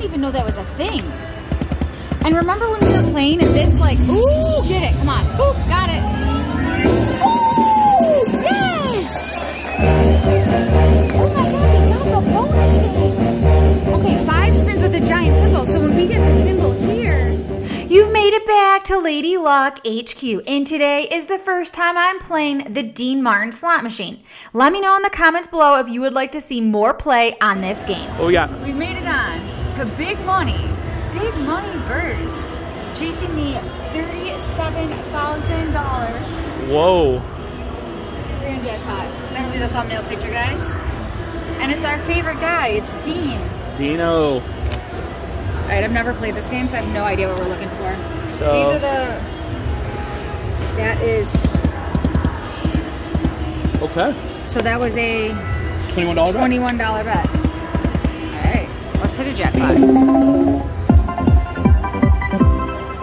didn't even know that was a thing. And remember when we were playing and this like, ooh, get it, come on, ooh, got it. Ooh, yes! Oh my god, we got the bonus game. Okay, five spins with the giant symbol. So when we get the symbol here, You've made it back to Lady Luck HQ, and today is the first time I'm playing the Dean Martin slot machine. Let me know in the comments below if you would like to see more play on this game. Oh yeah. We've made it on to Big Money, Big Money Burst, chasing the $37,000 Whoa. We're gonna grand jackpot. That'll be the thumbnail picture, guys. And it's our favorite guy, it's Dean. Dino. All right, I've never played this game, so I have no idea what we're looking for. So These are the. That is. okay. So that was a Twenty-one dollar bet. twenty-one dollar bet. Jackpot.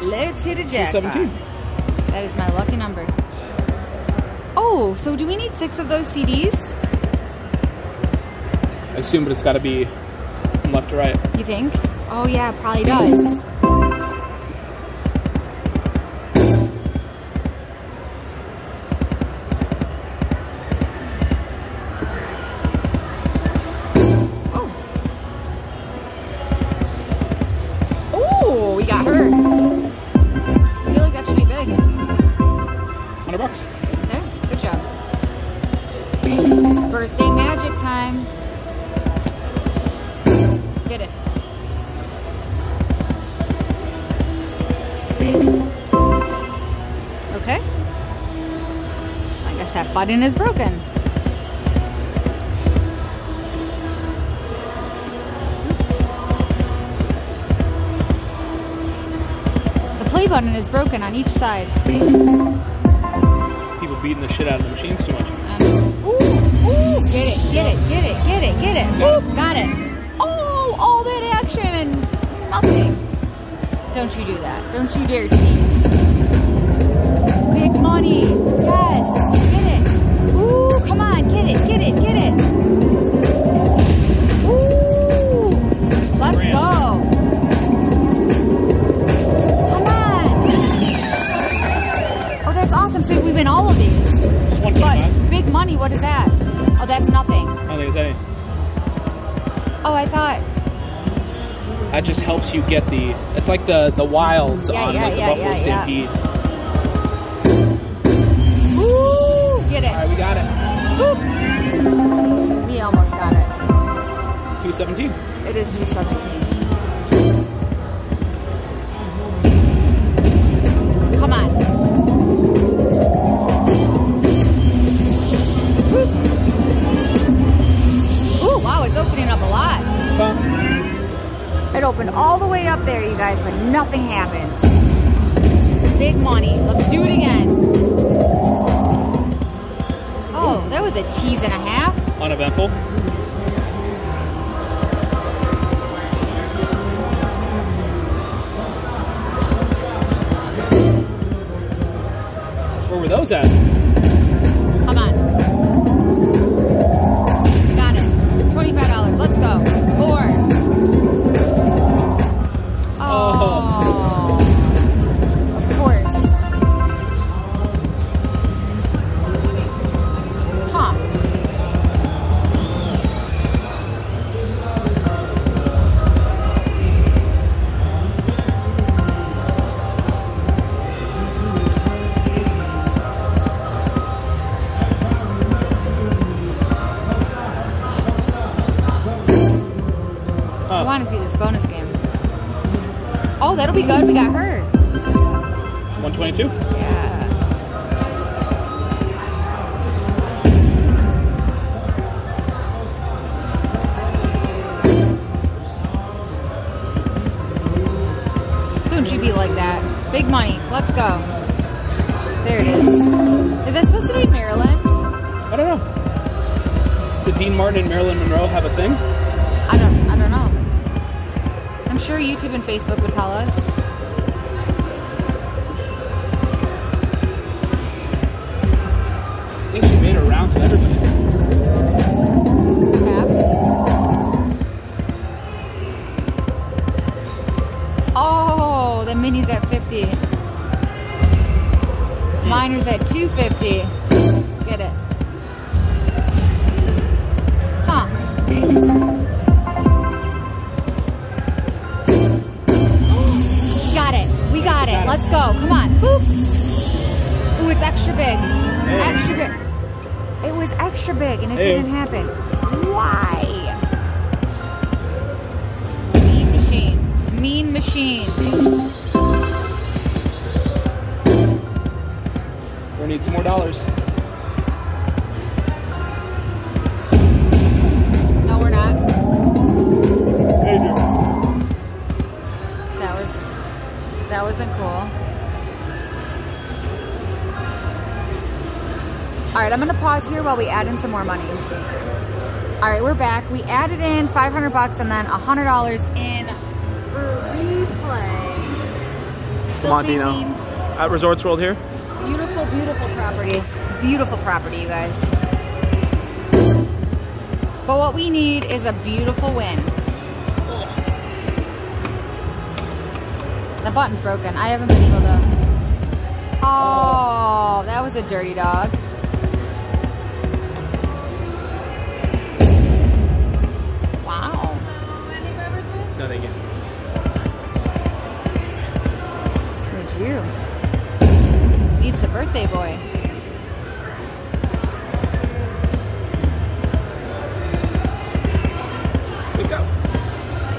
Let's hit a jackpot. 217. That is my lucky number. Oh, so do we need six of those CDs? I assume, but it's got to be from left to right. You think? Oh yeah, probably does. Button is broken. Oops. The play button is broken on each side. People beating the shit out of the machines too much. Um, ooh, ooh, get it, get it, get it, get it, get it. Ooh, got it. Oh, all that action and nothing. Don't you do that. Don't you dare cheat. Big money. Yes. Like the the wilds Yeah, on yeah, like the yeah, Buffalo yeah, yeah. Stampedes. Ooh, get All right, we got it. Boop. We almost got it. Two seventeen. It is 217. Come up there, you guys, but nothing happened. Big money. Let's do it again. Oh, that was a tease and a half. Uneventful. Where were those at? I want to see this bonus game. Oh, that'll be good. We got her. One twenty-two. Yeah. Don't you be like that. Big money. Let's go. There it is. Is that supposed to be Marilyn? I don't know. Did Dean Martin and Marilyn Monroe have a thing? Sure YouTube and Facebook would tell us. Big and it Hey. didn't happen. Why? Mean machine. Mean machine. We need some more dollars. No, we're not. That was that wasn't cool. All right, I'm gonna pause here while we add in some more money. All right, we're back. We added in 500 bucks and then $100 in for replay. Still Come on, Dino. At Resorts World here. Beautiful, beautiful property. Beautiful property, you guys. But what we need is a beautiful win. The button's broken. I haven't been able to. Oh, that was a dirty dog. Birthday boy. Wake up.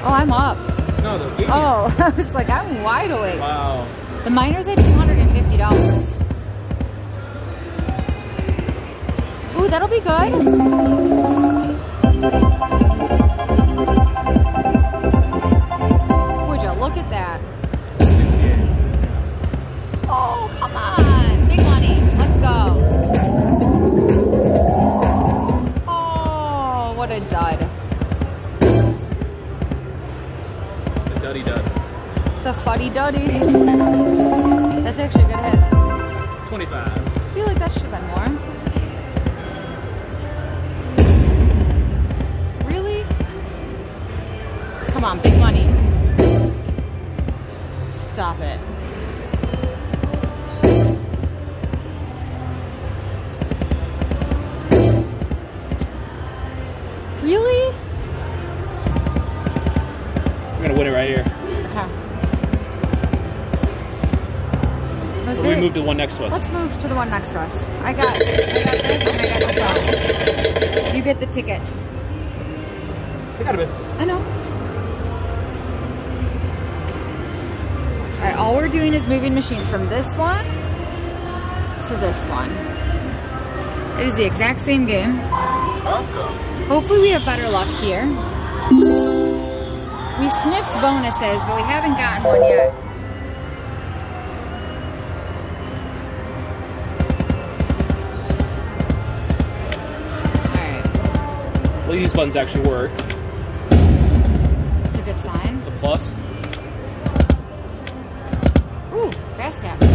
Oh, I'm up. No, the. Oh, I was like, I'm wide awake. Wow. The miner's at $250. Ooh, that'll be good. Would you look at that? Oh, what a dud. Duddy dud. It's a fuddy duddy. That's actually a good hit. 25. I feel like that should have been more. Really? Come on, big money. Stop it. We very- move to the one next to us. Let's move to the one next to us. I got, I got this and I got the phone. You get the ticket. I got a bit. I know. All right, all we're doing is moving machines from this one to this one. It is the exact same game. Hopefully we have better luck here. We sniffed bonuses, but we haven't gotten one yet. Well, these buttons actually work. it's a good sign. It's a plus. Ooh, fast tap.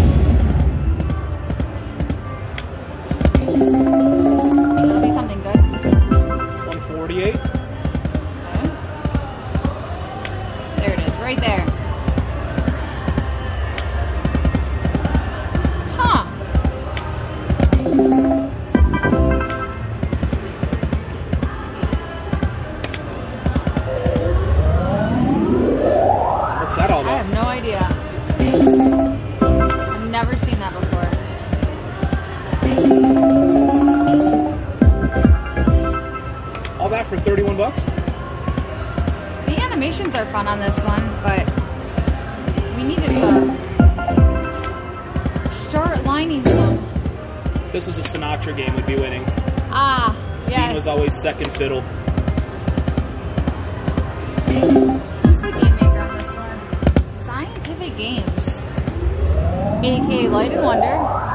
Have no idea. I've never seen that before. All that for 31 bucks? The animations are fun on this one, but we needed to start lining some. If this was a Sinatra game, we'd be winning. Ah, Dean yes. was always second fiddle. Aka Light and Wonder.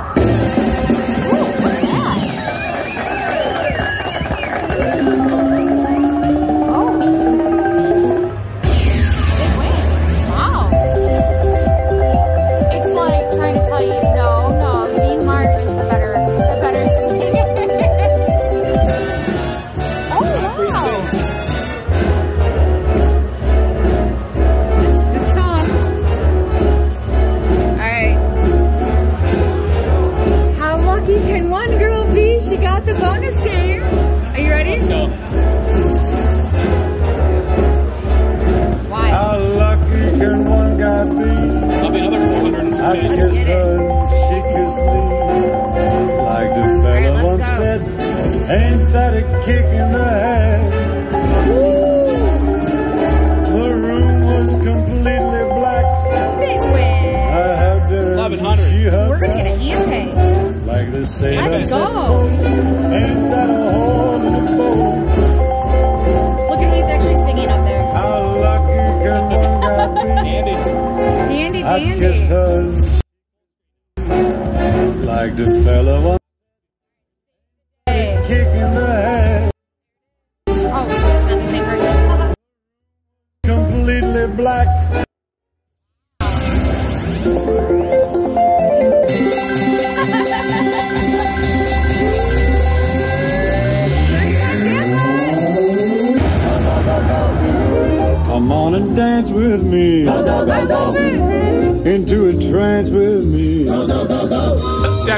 I kissed her like the fella was Hey. kicking the head. Oh. Completely black. Come on and dance with me. Into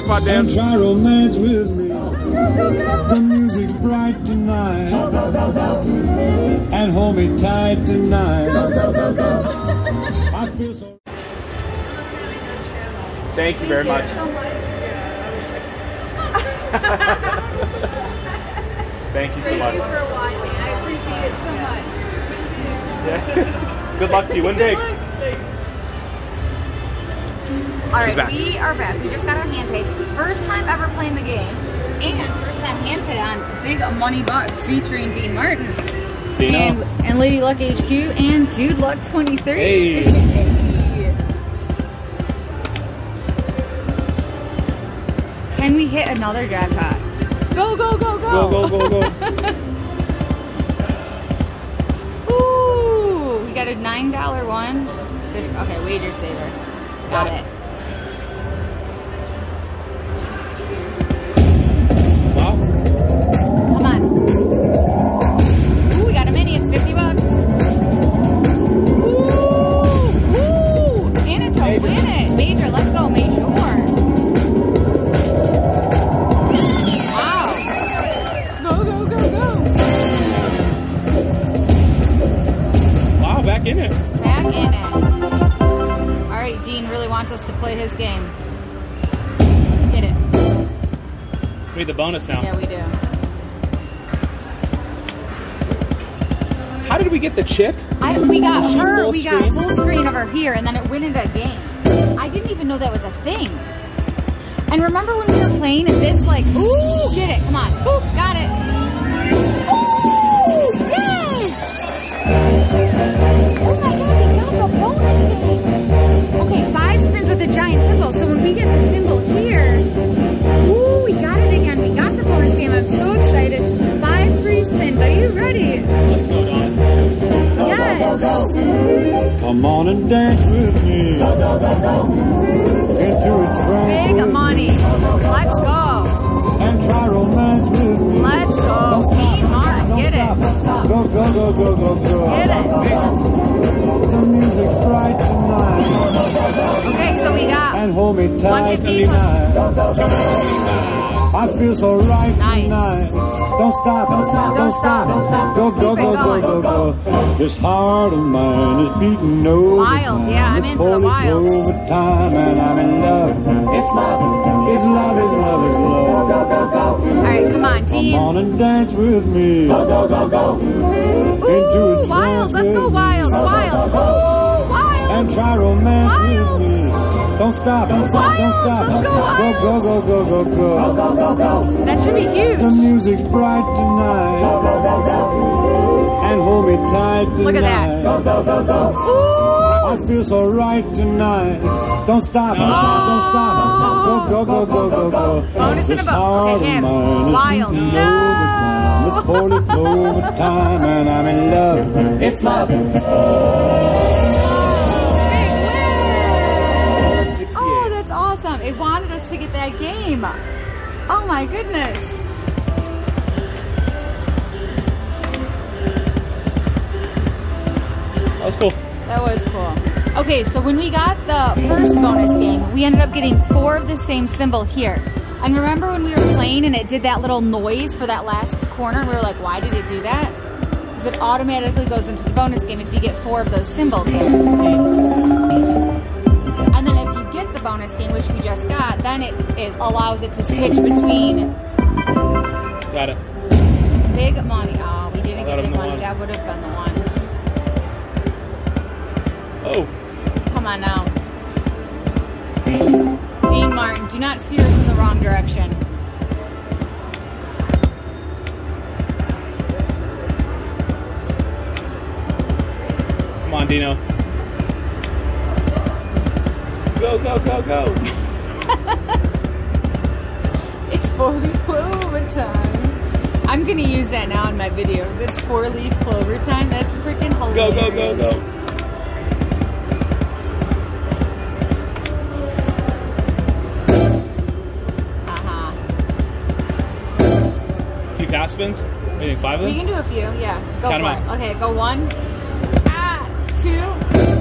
Jackpot And Dan. try romance with me. The music's bright tonight. And hold me tight tonight. I feel so. Thank you very much. Thank you so much. for watching. I appreciate it so much. Good luck to you. Win big. All right, we are back. We just got our hand paid. First time ever playing the game, and first time hand paid on Big Money Bucks featuring Dean Martin Dino. and and Lady Luck HQ and Dude Luck 23. Hey. Can we hit another jackpot? Go go go go! Go, go, go, go. Ooh, we got a nine dollar one. Okay, wager saver. Got, Got it. it. We need the bonus now. Yeah, we do. How did we get the chick? I, we got Is she her, full we got screen? full screen of her here, and then it went into a game. I didn't even know that was a thing. And remember when we were playing and this like, ooh, get it, come on, ooh, got it. And hold me tight 150 tonight. I feel so right Nice. tonight. Don't stop, don't stop, Don't stop. Go, go, Keep it go, go, going. go, go. This heart of mine is beating over Wild, yeah, I'm in for the wild. over time and I'm in love. It's love, it's love, it's love, it's love. Go, go, go, go. all right. Come on, Come on and dance with me. Go, go, go, go. Into a Ooh, wild. trance Let's go with me. wild, wild. Ooh, wild. And try romance Wild. with me. Don't stop, don't stop, don't stop. Let's go wild. Go, go, go, go, go, go. That should be huge. The music's bright tonight. And hold me tight tonight. Look at that. Ooh. I feel so right tonight. Don't stop, don't stop, don't stop. Oh. Go, go, go, go, go, go. Bonus in a boat. Okay, of him. mine is Wild. No. overtime. It's holy overtime, and I'm in love. It's love. Wanted us to get that game. Oh my goodness. That was cool. That was cool. Okay, so when we got the first bonus game, we ended up getting four of the same symbol here. And remember when we were playing and it did that little noise for that last corner? We were like, why did it do that? Because it automatically goes into the bonus game if you get four of those symbols here. And the bonus game, which we just got, then it, it allows it to switch between Got it. Big money. Oh, we didn't get big money. one. That would have been the one. Oh, Come on now. Dean Martin, do not steer us in the wrong direction. come on, Dino. Go, go, go, go. It's four leaf clover time. I'm gonna use that now in my videos. It's four leaf clover time. That's freaking hilarious. Go, go, go, go. Uh huh. Few fast spins? What do five of We can do a few. Yeah. Go Count 'em for out. it. Okay, go one. Ah, two.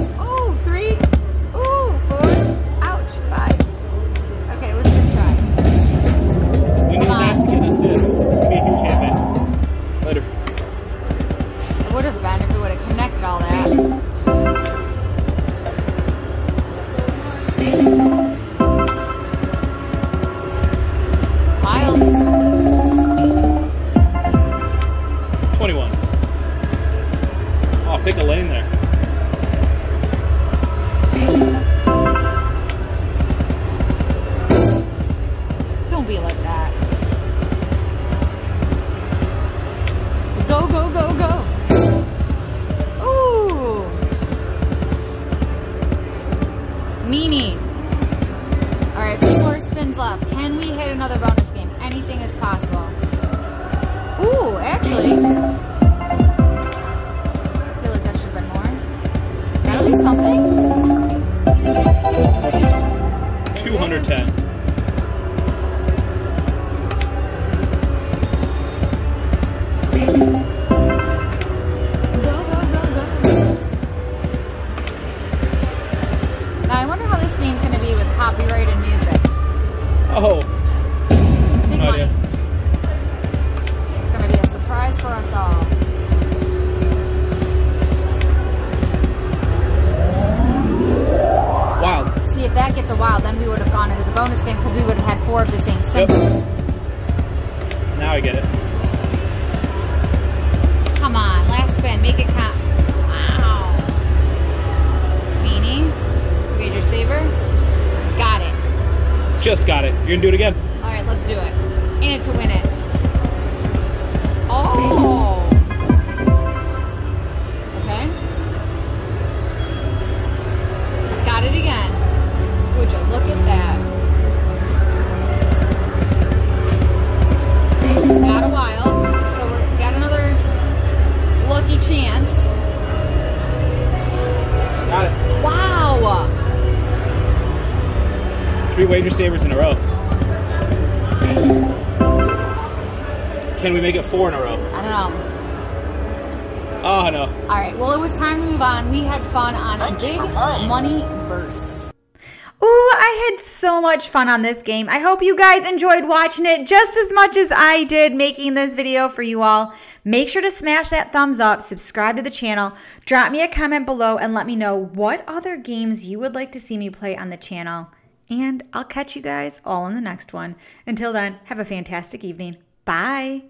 Just got it. You're gonna do it again. All right, let's do it. It to win it. Three savers in a row. Can we make it four in a row? I don't know. Oh no. All right. Well, it was time to move on. We had fun on a big money burst. Ooh, I had so much fun on this game. I hope you guys enjoyed watching it just as much as I did making this video for you all. Make sure to smash that thumbs up, subscribe to the channel, drop me a comment below, and let me know what other games you would like to see me play on the channel. And I'll catch you guys all in the next one. Until then, have a fantastic evening. Bye.